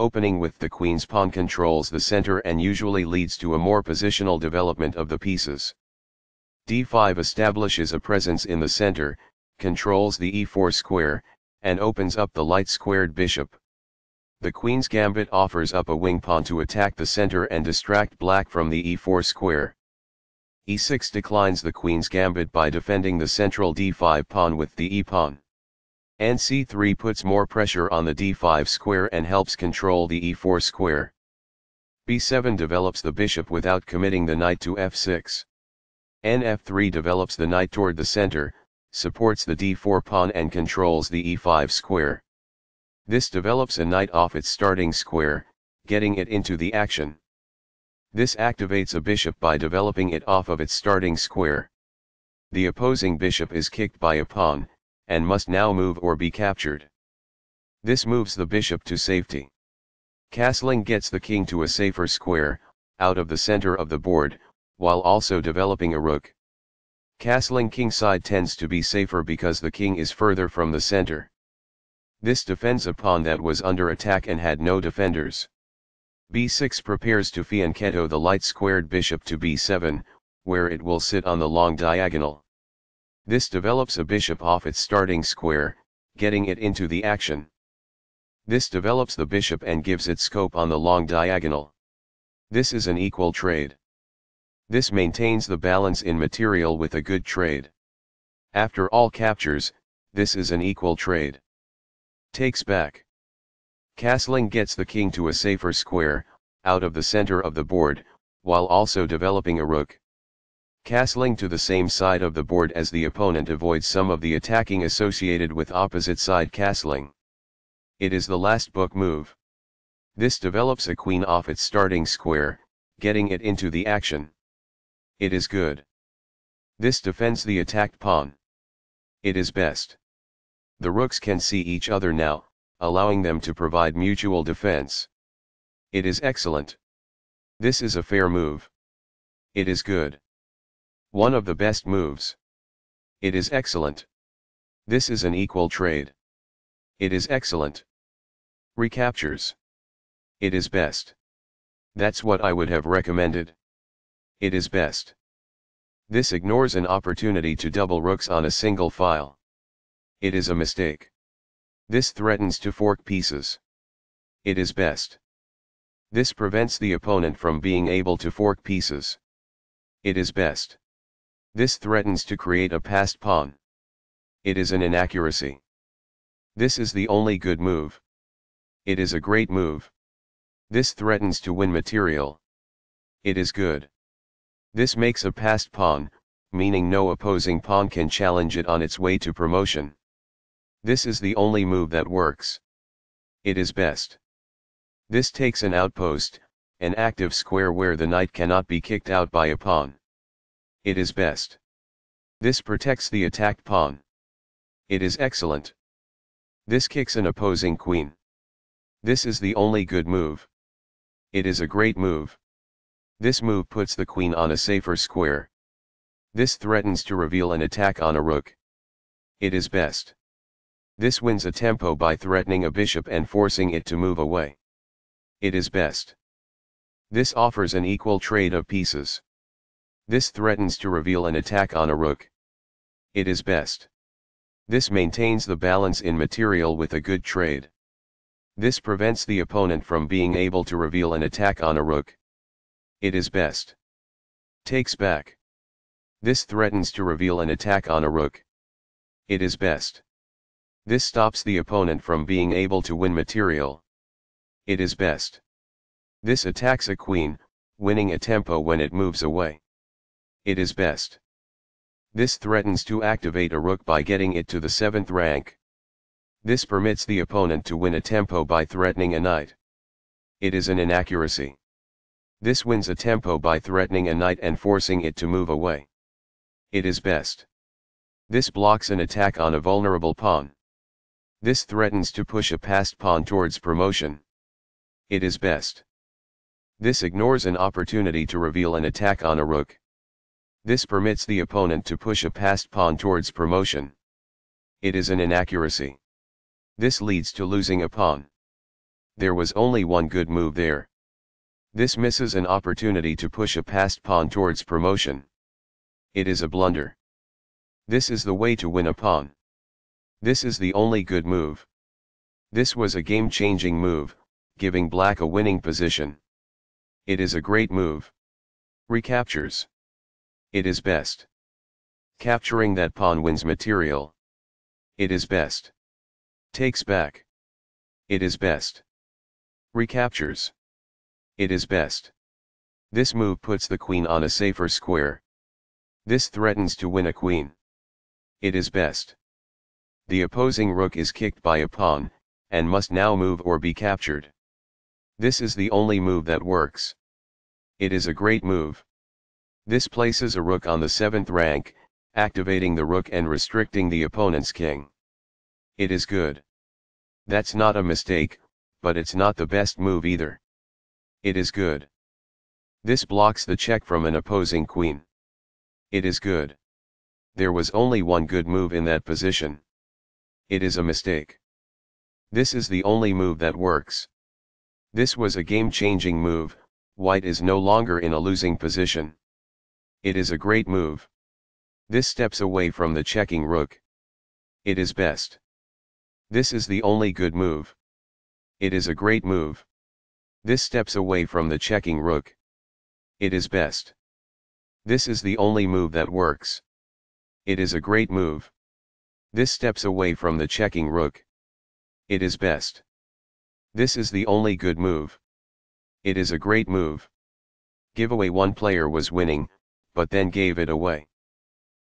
opening with the queen's pawn controls the center and usually leads to a more positional development of the pieces. d5 establishes a presence in the center, controls the e4 square, and opens up the light squared bishop. The queen's gambit offers up a wing pawn to attack the center and distract black from the e4 square. e6 declines the queen's gambit by defending the central d5 pawn with the e-pawn. Nc3 puts more pressure on the d5 square and helps control the e4 square. b7 develops the bishop without committing the knight to f6. nf3 develops the knight toward the center, supports the d4 pawn and controls the e5 square. This develops a knight off its starting square, getting it into the action. This activates a bishop by developing it off of its starting square. The opposing bishop is kicked by a pawn, and must now move or be captured. This moves the bishop to safety. Castling gets the king to a safer square, out of the center of the board, while also developing a rook. Castling kingside tends to be safer because the king is further from the center. This defends a pawn that was under attack and had no defenders. b6 prepares to fianchetto the light squared bishop to b7, where it will sit on the long diagonal. This develops a bishop off its starting square, getting it into the action. This develops the bishop and gives it scope on the long diagonal. This is an equal trade. This maintains the balance in material with a good trade. After all captures, this is an equal trade. Takes back. Castling gets the king to a safer square, out of the center of the board, while also developing a rook. Castling to the same side of the board as the opponent avoids some of the attacking associated with opposite side castling. It is the last book move. This develops a queen off its starting square, getting it into the action. It is good. This defends the attacked pawn. It is best. The rooks can see each other now, allowing them to provide mutual defense. It is excellent. This is a fair move. It is good. One of the best moves. It is excellent. This is an equal trade. It is excellent. Recaptures. It is best. That's what I would have recommended. It is best. This ignores an opportunity to double rooks on a single file. It is a mistake. This threatens to fork pieces. It is best. This prevents the opponent from being able to fork pieces. It is best. This threatens to create a passed pawn. It is an inaccuracy. This is the only good move. It is a great move. This threatens to win material. It is good. This makes a passed pawn, meaning no opposing pawn can challenge it on its way to promotion. This is the only move that works. It is best. This takes an outpost, an active square where the knight cannot be kicked out by a pawn. It is best. This protects the attacked pawn. It is excellent. This kicks an opposing queen. This is the only good move. It is a great move. This move puts the queen on a safer square. This threatens to reveal an attack on a rook. It is best. This wins a tempo by threatening a bishop and forcing it to move away. It is best. This offers an equal trade of pieces. This threatens to reveal an attack on a rook. It is best. This maintains the balance in material with a good trade. This prevents the opponent from being able to reveal an attack on a rook. It is best. Takes back. This threatens to reveal an attack on a rook. It is best. This stops the opponent from being able to win material. It is best. This attacks a queen, winning a tempo when it moves away. It is best. This threatens to activate a rook by getting it to the 7th rank. This permits the opponent to win a tempo by threatening a knight. It is an inaccuracy. This wins a tempo by threatening a knight and forcing it to move away. It is best. This blocks an attack on a vulnerable pawn. This threatens to push a passed pawn towards promotion. It is best. This ignores an opportunity to reveal an attack on a rook. This permits the opponent to push a passed pawn towards promotion. It is an inaccuracy. This leads to losing a pawn. There was only one good move there. This misses an opportunity to push a passed pawn towards promotion. It is a blunder. This is the way to win a pawn. This is the only good move. This was a game-changing move, giving black a winning position. It is a great move. Recaptures. It is best. Capturing that pawn wins material. It is best. Takes back. It is best. Recaptures. It is best. This move puts the queen on a safer square. This threatens to win a queen. It is best. The opposing rook is kicked by a pawn, and must now move or be captured. This is the only move that works. It is a great move. This places a rook on the 7th rank, activating the rook and restricting the opponent's king. It is good. That's not a mistake, but it's not the best move either. It is good. This blocks the check from an opposing queen. It is good. There was only one good move in that position. It is a mistake. This is the only move that works. This was a game-changing move, white is no longer in a losing position. It is a great move. This steps away from the checking rook. It is best. This is the only good move. It is a great move. This steps away from the checking rook. It is best. This is the only move that works. It is a great move. This steps away from the checking rook. It is best. This is the only good move. It is a great move. Giveaway one player was winning, but then gave it away.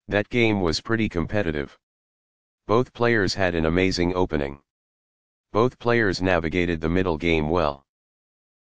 That game was pretty competitive. Both players had an amazing opening. Both players navigated the middle game well.